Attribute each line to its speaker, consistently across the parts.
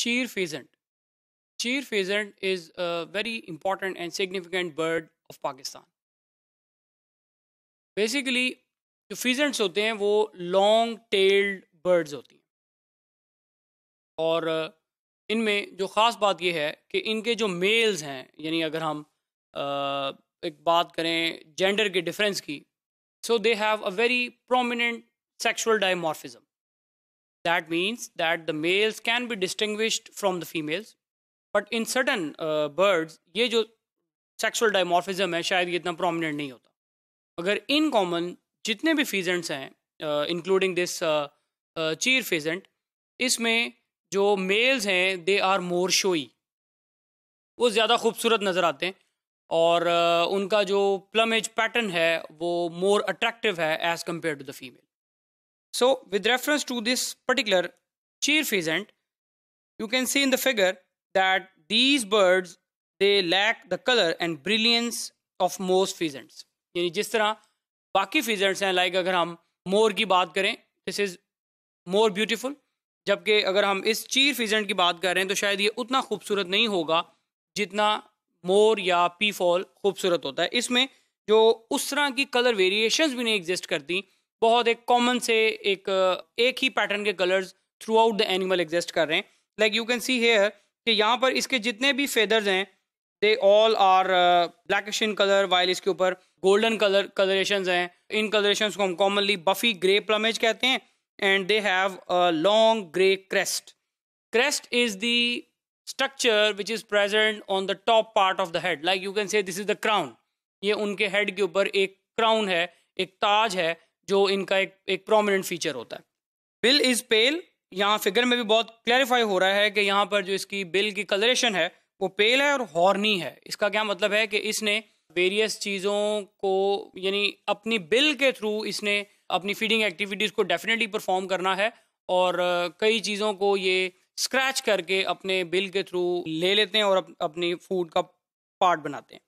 Speaker 1: cheer pheasant. Cheer pheasant is a very important and significant bird of Pakistan. Basically, जो pheasants होते हैं वो long tailed birds होती हैं और इनमें जो ख़ास बात ये है कि इनके जो मेल्स हैं यानी अगर हम एक बात करें जेंडर के डिफरेंस की so they have a very prominent sexual dimorphism. That means that the males can be distinguished from the females, but in certain uh, birds ये जो sexual dimorphism है शायद ये इतना prominent नहीं होता अगर in common जितने भी pheasants हैं uh, including this uh, uh, cheer pheasant इसमें जो males हैं they are more showy वो ज़्यादा खूबसूरत नज़र आते हैं और uh, उनका जो प्लमेज पैटर्न है वो मोर अट्रैक्टिव है as compared to the female So with reference to this particular cheer pheasant, you can see in the figure that these birds they lack the color and brilliance of most pheasants. यानी जिस तरह बाकी pheasants हैं like अगर हम मोर की बात करें this is more beautiful जबकि अगर हम इस चीर फिजेंट की बात कर रहे हैं तो शायद ये उतना खूबसूरत नहीं होगा जितना मोर या पी फॉल खूबसूरत होता है इसमें जो उस तरह की कलर वेरिएशंस भी नहीं एग्जिस्ट करती बहुत एक कॉमन से एक एक ही पैटर्न के colours throughout the animal exist कर रहे हैं। Like you can see here कि यहाँ पर इसके जितने भी फेदर्स हैं they all are blackish in colour while इसके ऊपर गोल्डन कलर कलरेशन हैं। इन कलरेशन को हम कॉमनली बफी ग्रे प्लमेज कहते हैं and they have a long grey crest crest is the structure which is present on the top part of the head like you can say this is the crown ये उनके head के ऊपर एक crown है, एक ताज है। जो इनका एक एक प्रोमिनेंट फीचर होता है। बिल इज़ पेल यहाँ फिगर में भी बहुत क्लैरिफाई हो रहा है कि यहाँ पर जो इसकी बिल की कलरेशन है वो पेल है और हॉर्नी है। इसका क्या मतलब है कि इसने वेरियस चीज़ों को यानी अपनी बिल के थ्रू इसने अपनी फीडिंग एक्टिविटीज़ को डेफिनेटली परफॉर्म करना है और कई चीज़ों को ये स्क्रैच करके अपने बिल के थ्रू ले लेते हैं और अप, अपनी फ़ूड का पार्ट बनाते हैं।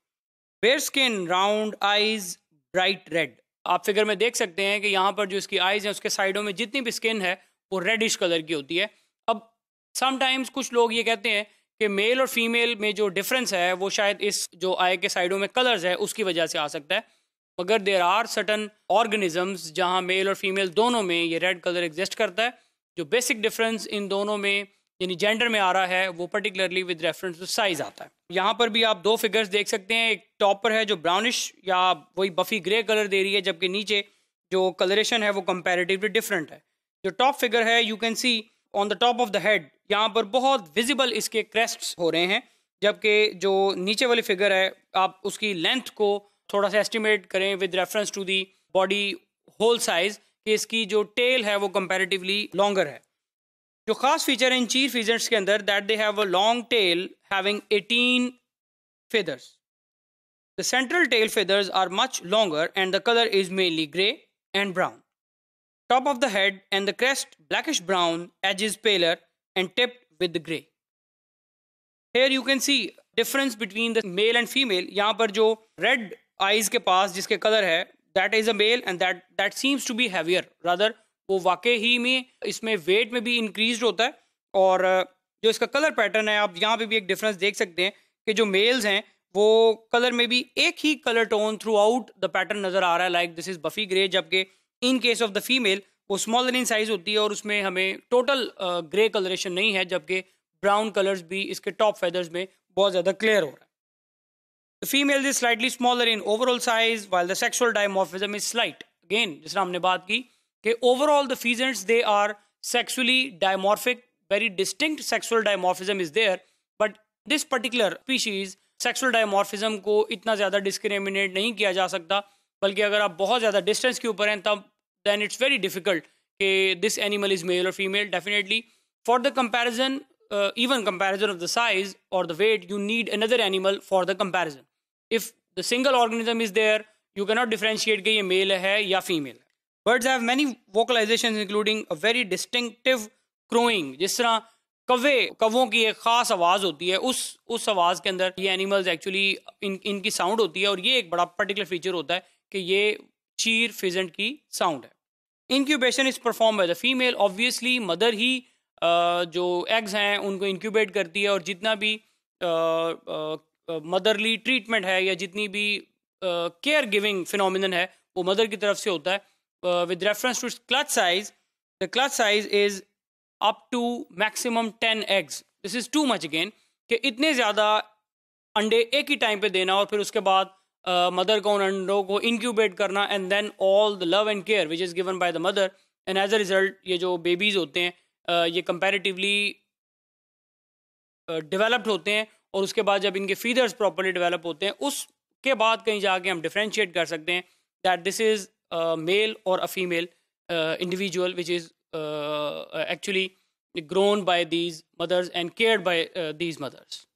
Speaker 1: Bare skin round eyes bright red आप फिगर में देख सकते हैं कि यहाँ पर जो इसकी आइज़ हैं, उसके साइडों में जितनी भी स्किन है, वो रेडिश कलर की होती है। अब समटाइम्स कुछ लोग ये कहते हैं कि मेल और फीमेल में जो डिफरेंस है, वो शायद इस जो आई के साइडों में कलर्स है, उसकी वजह से आ सकता है। मगर देर आर सटन ऑर्गेनिजम्स जहाँ मेल और फीमेल दोनों में ये रेड कलर एग्जिस्ट करता है, जो बेसिक डिफरेंस इन दोनों में यानी जेंडर में आ रहा है, वो particularly with reference to size आता है। यहाँ पर भी आप दो फिगर्स देख सकते हैं, एक टॉप पर है जो ब्राउनिश या वही बफी ग्रे कलर दे रही है, जबकि नीचे जो कलरेशन है, वो कंपेरेटिवली डिफरेंट है। जो टॉप फिगर है you can see on the top of the head यहाँ पर बहुत विजिबल इसके क्रेस्ट हो रहे हैं, जबकि जो नीचे वाली फिगर है, आप उसकी लेंथ को थोड़ा सा एस्टिमेट करें with reference to the body whole size कि इसकी जो टेल है, वो कंपेरेटिवली लॉन्गर है। जो खास फीचर है इन चीर फीजेंट्स के अंदर that they have a long tail having 18 feathers the central tail feathers are much longer and the colour is mainly grey and brown top of the head and the crest blackish brown edge is paler and tip with grey here you can see difference between the male and female यहाँ पर जो red eyes के पास जिसके colour है that is a male and that that seems to be heavier rather वो वाकई ही में इसमें वेट में भी इंक्रीज होता है और जो इसका कलर पैटर्न है, आप यहाँ पे भी एक डिफरेंस देख सकते हैं कि जो मेल्स हैं, वो कलर में भी एक ही colour tone throughout the pattern नज़र आ रहा है like this is buffy grey जबकि in case of the female वो स्मॉलर इन साइज़ होती है और उसमें हमें टोटल ग्रे कलरेशन नहीं है, जबकि ब्राउन कलर्स भी इसके टॉप फेदर्स में बहुत ज़्यादा क्लियर हो रहा है The female is slightly smaller in overall size, while the sexual dimorphism is slight. जिस हमने बात की कि overall the pheasants they are sexually dimorphic very distinct sexual dimorphism is there but this particular species sexual dimorphism को इतना ज़्यादा discriminate नहीं किया जा सकता, बल्कि अगर आप बहुत ज़्यादा डिस्टेंस के ऊपर हैं, तब दैन इट्स वेरी डिफ़िकल्ट कि दिस एनिमल इज़ मेल और female definitely for the comparison even comparison of the size और the weight you need another animal for the comparison if the single organism is there you cannot differentiate कि ये male है या female है. Birds have many vocalizations, including a very distinctive crowing. जिस तरह कवे कवों की एक ख़ास आवाज़ होती है, उस उस आवाज़ के अंदर ये एनिमल्स एक्चुअली इन, इनकी साउंड होती है और ये एक बड़ा पर्टिकुलर फीचर होता है कि ये चीर फिजेंट की साउंड है। Incubation is perform by the female obviously mother ही जो एग्स हैं, उनको इंक्यूबेट करती है और जितना भी मदरली ट्रीटमेंट है या जितनी भी केयर गिविंग फिनोमिन है, वो मदर की तरफ़ से होता है। With reference to clutch size the clutch size is up to maximum ten eggs this is too much again कि इतने ज़्यादा अंडे एक ही टाइम पे देना और फिर उसके बाद मदर uh, को उन अंडों को इंक्यूबेट करना and then all the love and care which is given by the mother and as a result ये जो बेबीज़ होते हैं uh, ये कंपेरेटिवली डेवलप्ड uh, होते हैं और उसके बाद जब इनके फीदर्स प्रॉपरली डेवलप होते हैं उसके बाद कहीं जाके हम डिफ्रेंशिएट कर सकते हैं that this is a male or a female uh, individual which is uh, uh actually grown by these mothers and cared by uh, these mothers.